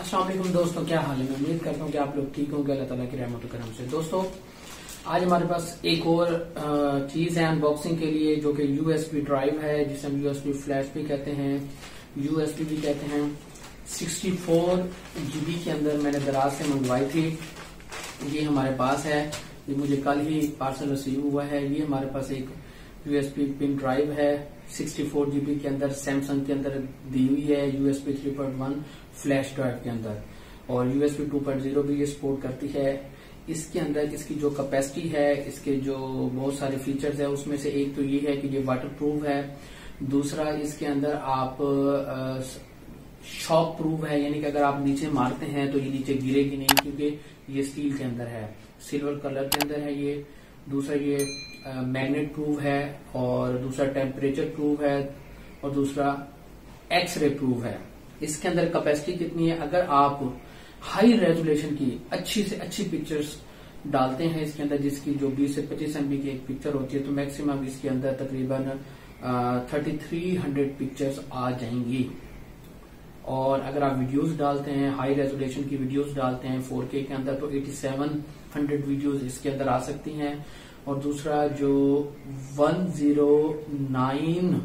असलम दोस्तों, क्या हाल है? मैं उम्मीद करता हूँ कि आप लोग ठीक होंगे, अल्लाह ताला की रहमत करम से। दोस्तों, आज हमारे पास एक और चीज़ है अनबॉक्सिंग के लिए, जो कि यूएसबी ड्राइव है, जिसे हम यूएसबी फ्लैश भी कहते हैं। यूएसबी भी कहते हैं। 64 जीबी के अंदर मैंने दराज से मंगवाई थी। ये हमारे पास है। ये मुझे कल ही पार्सल रिसीव हुआ है। ये हमारे पास एक यूएसबी पिन ड्राइव है 64 जीबी के अंदर सैमसंग के अंदर दी हुई है यूएसबी 3.1 फ्लैश ड्राइव के अंदर। और यूएसबी 2.0 भी ये सपोर्ट करती है। इसके अंदर इसकी जो कैपेसिटी है, इसके जो बहुत सारे फीचर्स है, उसमें से एक तो ये है कि ये वाटर है। दूसरा, इसके अंदर आप शॉक प्रूफ है, यानी कि अगर आप नीचे मारते हैं तो ये नीचे गिरेगी नहीं, क्योंकि ये स्टील के अंदर है। सिल्वर कलर के अंदर है ये। दूसरा ये मैग्नेट प्रूफ है और दूसरा टेम्परेचर प्रूफ है और दूसरा एक्सरे प्रूफ है। इसके अंदर कैपेसिटी कितनी है? अगर आप हाई रेजोल्यूशन की अच्छी से अच्छी पिक्चर्स डालते हैं इसके अंदर, जिसकी जो 20 से 25 एमबी की एक पिक्चर होती है तो मैक्सिमम इसके अंदर तकरीबन थर्टी थ्री हंड्रेड पिक्चर्स आ जाएँगी। और अगर आप वीडियोस डालते हैं हाई रेजोल्यूशन की वीडियोस डालते हैं 4K के अंदर तो 8700 वीडियोस इसके अंदर आ सकती हैं। और दूसरा जो 109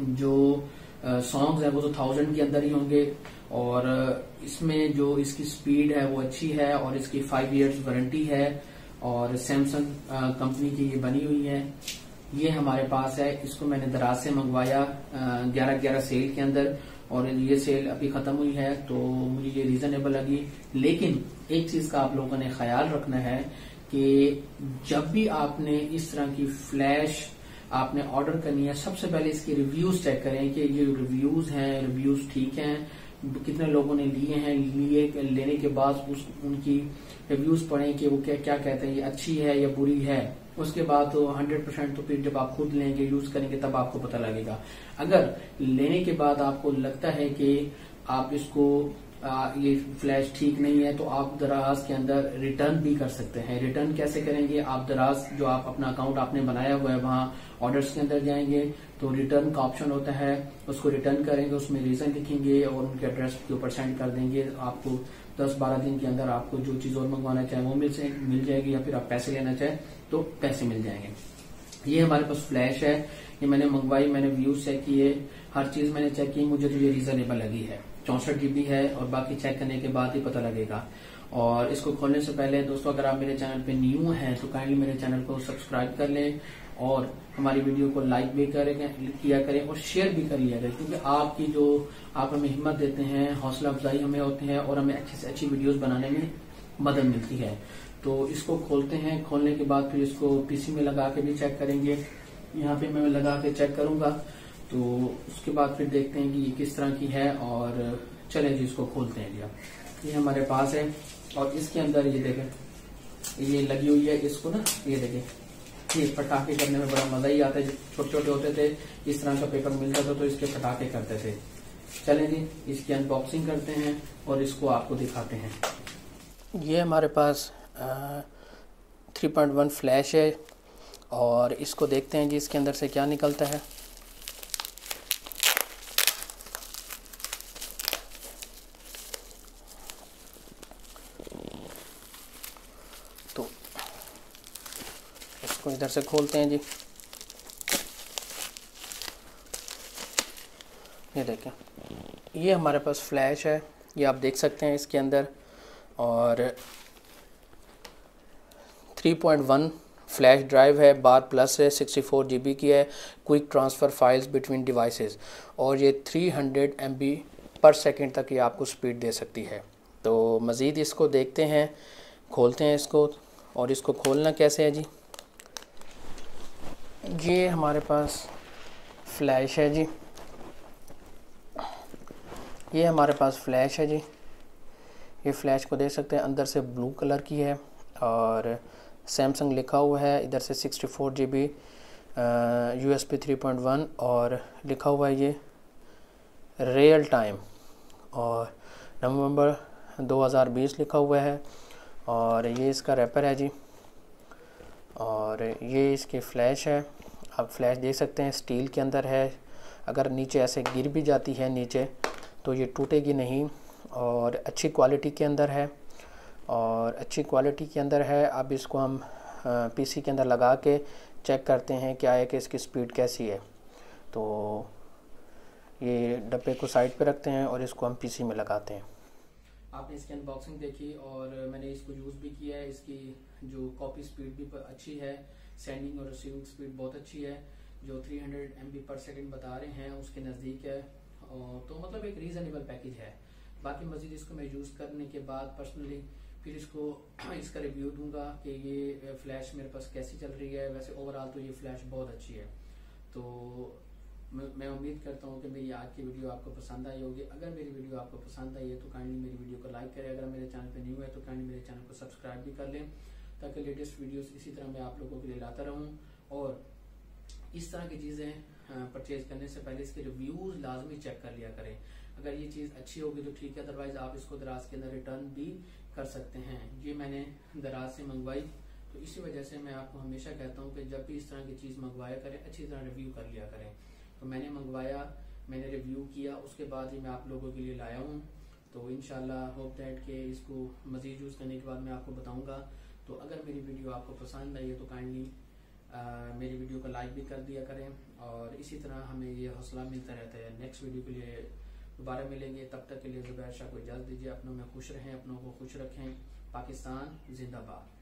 जो सॉन्ग्स है, वो तो थाउज़ेंड के अंदर ही होंगे। और इसमें जो इसकी स्पीड है, वो अच्छी है और इसकी फाइव इयर्स वारंटी है और सैमसंग कंपनी की ये बनी हुई है। ये हमारे पास है। इसको मैंने दराज से मंगवाया ग्यारह ग्यारह सेल के अंदर और ये सेल अभी खत्म हुई है तो मुझे ये रीजनेबल लगी। लेकिन एक चीज़ का आप लोगों ने ख्याल रखना है कि जब भी आपने इस तरह की फ्लैश आपने ऑर्डर करनी है, सबसे पहले इसके रिव्यूज़ चेक करें कि ये रिव्यूज़ हैं रिव्यूज़ ठीक हैं, कितने लोगों ने लिए हैं, लिए, लेने के बाद उस, उनकी रिव्यूज़ पढ़ें कि वो क्या क्या कहते हैं, ये अच्छी है या बुरी है। उसके बाद तो 100 परसेंट तो फिर जब आप खुद लेंगे यूज़ करेंगे तब आपको पता लगेगा। अगर लेने के बाद आपको लगता है कि आप इसको आ, ये फ्लैश ठीक नहीं है तो आप दराज के अंदर रिटर्न भी कर सकते हैं। रिटर्न कैसे करेंगे? आप दराज जो आप अपना अकाउंट आपने बनाया हुआ है वहाँ ऑर्डर्स के अंदर जाएँगे तो रिटर्न का ऑप्शन होता है। उसको रिटर्न करेंगे उसमें रीजन लिखेंगे और उनके एड्रेस के ऊपर सेंड कर देंगे। आपको दस बारह दिन के अंदर आपको जो चीज़ और मंगवाना चाहे वो मिल मिल जाएगी या फिर आप पैसे लेना चाहे तो पैसे मिल जाएँगे। ये हमारे पास फ्लैश है, ये मैंने मंगवाई, मैंने व्यूज़ चेक किए, हर चीज़ मैंने चेक की, मुझे तो ये रीजनेबल लगी है। चौसठ जीबी है और बाकी चेक करने के बाद ही पता लगेगा। और इसको खोलने से पहले दोस्तों, अगर आप मेरे चैनल पे न्यू हैं तो काइंडली मेरे चैनल को सब्सक्राइब कर लें और हमारी वीडियो को लाइक भी करें, किया करें और शेयर भी कर लिया करें, क्योंकि आपकी जो, आप हमें हिम्मत देते हैं, हौसला अफजाई हमें होती है और हमें अच्छे से अच्छी वीडियोस बनाने में मदद मिलती है। तो इसको खोलते हैं। खोलने के बाद फिर इसको पीसी में लगा के भी चेक करेंगे। यहाँ पे मैं लगा के चेक करूँगा। तो उसके बाद फिर देखते हैं कि ये किस तरह की है और चले जी, इसको खोलते हैं जी ये हमारे पास है और इसके अंदर ये देखें। ये लगी हुई है, इसको ना, ये देखें। ये पटाखे करने में बड़ा मज़ा ही आता है। छोटे छोटे होते थे, इस तरह का पेपर मिलता था तो इसके पटाखे करते थे। चले जी, इसकी अनबॉक्सिंग करते हैं और इसको आपको दिखाते हैं। ये हमारे पास थ्री पॉइंट वन फ्लैश है और इसको देखते हैं जी इसके अंदर से क्या निकलता है। तो इसको इधर से खोलते हैं जी। ये देखें, ये हमारे पास फ्लैश है, ये आप देख सकते हैं इसके अंदर और 3.1 फ्लैश ड्राइव है बार प्लस है 64 जीबी की है quick transfer files between devices और ये 300 हंड्रेड पर सेकंड तक ये आपको स्पीड दे सकती है। तो मज़ीद इसको देखते हैं, खोलते हैं इसको और इसको खोलना कैसे है जी? ये हमारे पास फ्लैश है जी। ये हमारे पास फ्लैश है जी। ये फ्लैश को देख सकते हैं, अंदर से ब्लू कलर की है और सैमसंग लिखा हुआ है, इधर से sixty four G B U S P three point one और लिखा हुआ है ये रियल टाइम और नवंबर 2020 लिखा हुआ है और ये इसका रैपर है जी और ये इसकी फ़्लैश है, आप फ्लैश देख सकते हैं स्टील के अंदर है, अगर नीचे ऐसे गिर भी जाती है नीचे तो ये टूटेगी नहीं और अच्छी क्वालिटी के अंदर है। और अच्छी क्वालिटी के अंदर है। अब इसको हम पीसी के अंदर लगा के चेक करते हैं क्या है कि इसकी स्पीड कैसी है। तो ये डब्बे को साइड पे रखते हैं और इसको हम पीसी में लगाते हैं। आपने इसकी अनबॉक्सिंग देखी और मैंने इसको यूज़ भी किया है। इसकी जो कॉपी स्पीड भी अच्छी है। सेंडिंग और रिसीविंग स्पीड बहुत अच्छी है। जो 300 हंड्रेड पर सेकेंड बता रहे हैं, उसके नज़दीक है। तो मतलब एक रीजनेबल पैकेज है। बाकी मजीद इसको मैं यूज़ करने के बाद पर्सनली फिर इसको इसका रिव्यू दूँगा कि ये फ्लैश मेरे पास कैसी चल रही है। वैसे ओवरऑल तो ये फ्लैश बहुत अच्छी है। तो मैं उम्मीद करता हूँ कि मेरी आज की वीडियो आपको पसंद आई होगी। अगर मेरी वीडियो आपको पसंद आई है तो काइंडली मेरी वीडियो को लाइक करें। अगर मेरे चैनल पर न्यू है तो काइंडली मेरे चैनल को सब्सक्राइब भी कर लें, ताकि लेटेस्ट वीडियोस इसी तरह मैं आप लोगों के लिए लाता रहूँ। और इस तरह की चीज़ें परचेज करने से पहले इसके रिव्यूज़ लाजमी चेक कर लिया करें। अगर ये चीज़ अच्छी होगी तो ठीक है अदरवाइज़ आप इसको दराज के अंदर रिटर्न भी कर सकते हैं। ये मैंने दराज से मंगवाई। तो इसी वजह से मैं आपको हमेशा कहता हूँ कि जब भी इस तरह की चीज़ मंगवाया करें, अच्छी तरह रिव्यू कर लिया करें। तो मैंने मंगवाया, मैंने रिव्यू किया, उसके बाद ही मैं आप लोगों के लिए लाया हूँ। तो इनशाला होप दैट के इसको मज़ीद यूज़ करने के बाद मैं आपको बताऊँगा। तो अगर मेरी वीडियो आपको पसंद आई है तो काइंडली मेरी वीडियो को लाइक भी कर दिया करें और इसी तरह हमें ये हौसला मिलता रहता है। नेक्स्ट वीडियो के लिए दोबारा मिलेंगे। तब तक के लिए जुबैर शाह को इजाज़त दीजिए। अपनों में खुश रहें, अपनों को खुश रखें। पाकिस्तान जिंदाबाद।